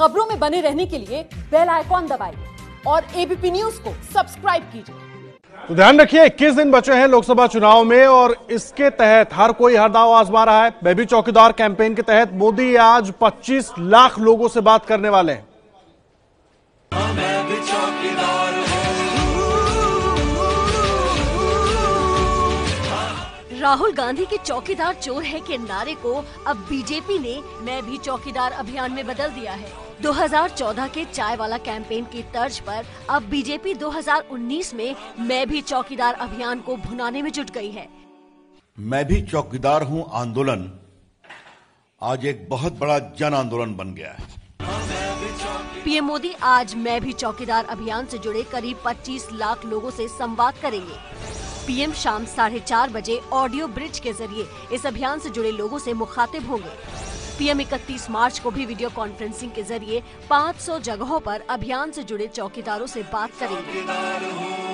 खबरों में बने रहने के लिए बेल आइकॉन दबाइए और एबीपी न्यूज़ को सब्सक्राइब कीजिए। तो ध्यान रखिए 21 दिन बचे हैं लोकसभा चुनाव में और इसके तहत हर कोई हर दाव आजमा रहा है। बेबी चौकीदार कैंपेन के तहत मोदी आज 25 लाख लोगों से बात करने वाले हैं। राहुल गांधी के चौकीदार चोर है के नारे को अब बीजेपी ने मैं भी चौकीदार अभियान में बदल दिया है। 2014 के चाय वाला कैंपेन की तर्ज पर अब बीजेपी 2019 में मैं भी चौकीदार अभियान को भुनाने में जुट गई है। मैं भी चौकीदार हूँ आंदोलन। आज एक बहुत बड़ा जन आंदोलन बन गया है। पीएम मोदी आज मैं भी चौकीदार अभियान से जुड़े करीब 25 लाख लोगों से संवाद करेंगे। पीएम शाम साढ़े चार बजे ऑडियो ब्रिज के ज़रिए इस अभियान से जुड़े लोगों से मुखातिब होंगे। पीएम 31 मार्च को भी वीडियो कॉन्फ्रेंसिंग के ज़रिए 500 जगहों पर अभियान से जुड़े चौकीदारों से बात करेंगे।